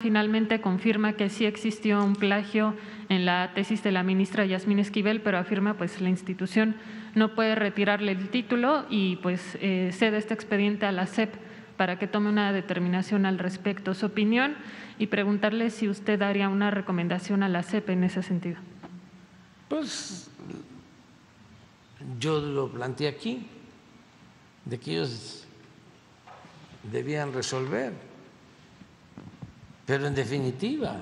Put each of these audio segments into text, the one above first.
finalmente confirma que sí existió un plagio en la tesis de la ministra Yasmín Esquivel, pero afirma pues la institución no puede retirarle el título y pues eh, cede este expediente a la SEP para que tome una determinación al respecto. Su opinión y preguntarle si usted daría una recomendación a la SEP en ese sentido. Pues yo lo planteé aquí, de que ellos debían resolver pero en definitiva,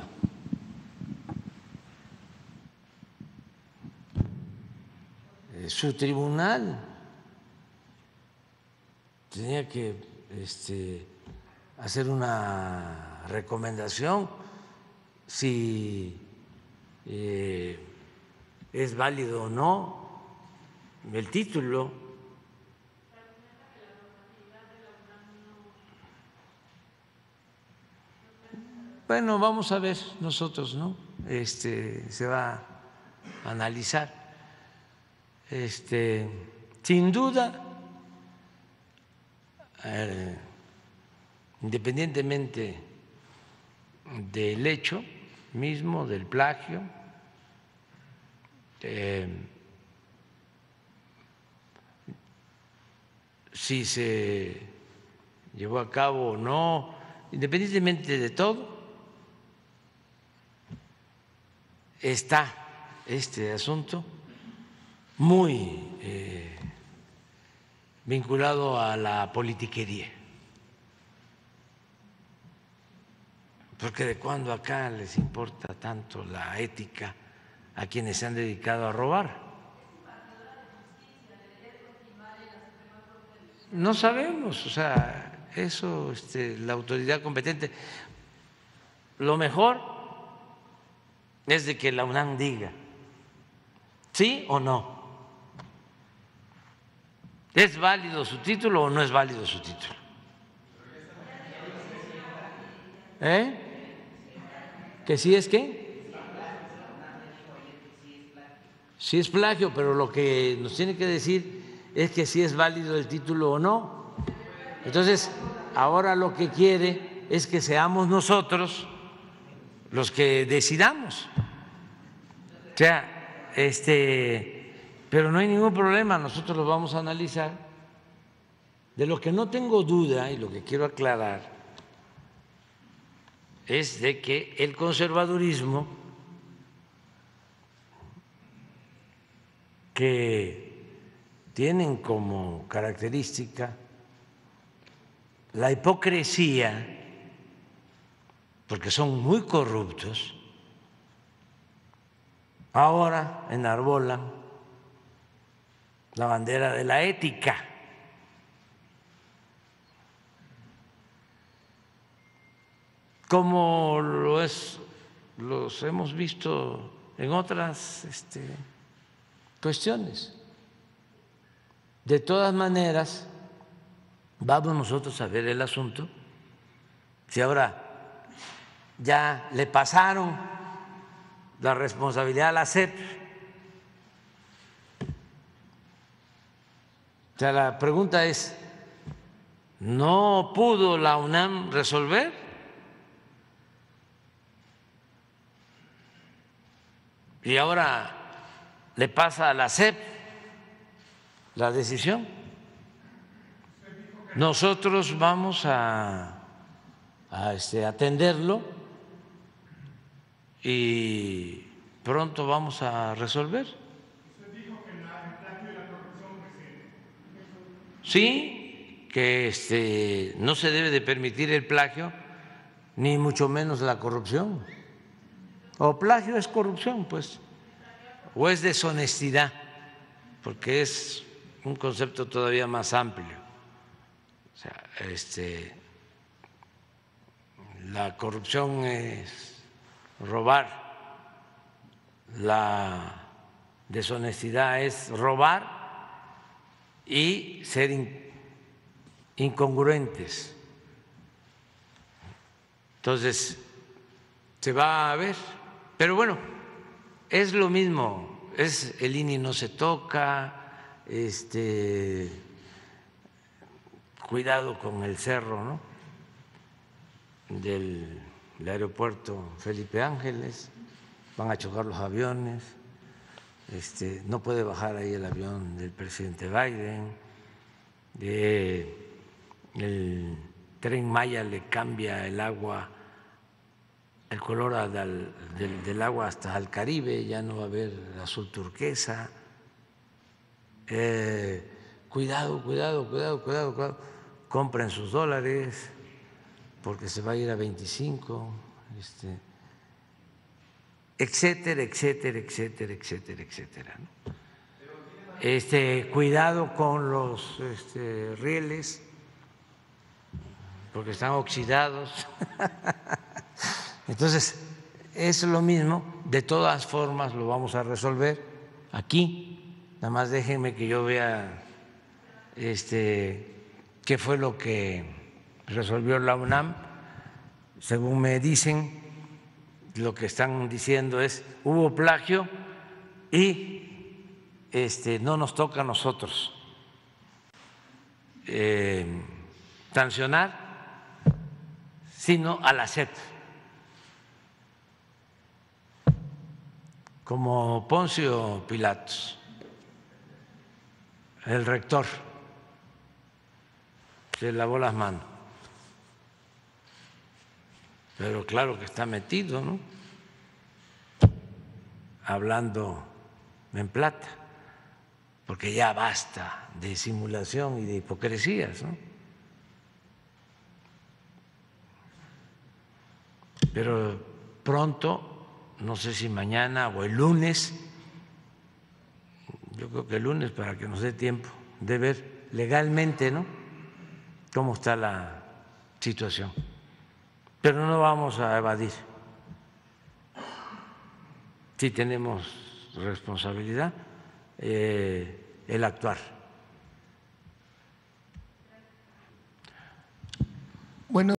eh, su tribunal tenía que este, hacer una recomendación si eh, es válido o no el título Bueno, vamos a ver nosotros, ¿no? Este, se va a analizar. Este, sin duda, independientemente del hecho mismo, del plagio, eh, si se llevó a cabo o no, independientemente de todo, está este asunto muy eh, vinculado a la politiquería. Porque de cuando acá les importa tanto la ética a quienes se han dedicado a robar. No sabemos, o sea, eso este, la autoridad competente. Lo mejor es de que la UNAM diga, ¿sí o no? ¿Es válido su título o no es válido su título? ¿Eh? ¿Que sí es qué? Sí es plagio, pero lo que nos tiene que decir es que si es válido el título o no. Entonces, ahora lo que quiere es que seamos nosotros los que decidamos. O sea, este, pero no hay ningún problema, nosotros lo vamos a analizar. De lo que no tengo duda y lo que quiero aclarar es de que el conservadurismo que tienen como característica la hipocresía porque son muy corruptos, ahora enarbolan la bandera de la ética. Como lo los hemos visto en otras este, cuestiones. De todas maneras, vamos nosotros a ver el asunto. Si ahora ya le pasaron la responsabilidad a la SEP. O sea, la pregunta es, ¿no pudo la UNAM resolver? Y ahora le pasa a la SEP la decisión. Nosotros vamos a, este, atenderlo y pronto vamos a resolver. Usted dijo que la, corrupción Sí, que este, no se debe de permitir el plagio, ni mucho menos la corrupción. O plagio es corrupción, pues, o es deshonestidad, porque es un concepto todavía más amplio. O sea, este, la corrupción es robar. La deshonestidad es robar y ser incongruentes. Entonces, se va a ver, pero bueno, es lo mismo, es el INI no se toca, este cuidado con el cerro, ¿no? del el aeropuerto Felipe Ángeles, van a chocar los aviones, este, no puede bajar ahí el avión del presidente Biden, el tren Maya le cambia el agua, el color del, agua hasta al Caribe, ya no va a haber azul turquesa. Eh, cuidado, cuidado, cuidado, cuidado, cuidado, compren sus dólares porque se va a ir a 25, este, etcétera, etcétera, etcétera, etcétera, etcétera. Este, cuidado con los este, rieles, porque están oxidados. Entonces, es lo mismo, de todas formas lo vamos a resolver aquí. Nada más déjenme que yo vea este, qué fue lo que resolvió la UNAM. Según me dicen, lo que están diciendo es, hubo plagio y este, no nos toca a nosotros eh, sancionar, sino a la SEP. Como Poncio Pilatos, el rector, se lavó las manos pero claro que está metido, ¿no? Hablando en plata, porque ya basta de simulación y de hipocresías, ¿no? Pero pronto, no sé si mañana o el lunes, yo creo que el lunes para que nos dé tiempo de ver legalmente, ¿no? Cómo está la situación pero no vamos a evadir. Sí tenemos responsabilidad eh, el actuar. Bueno.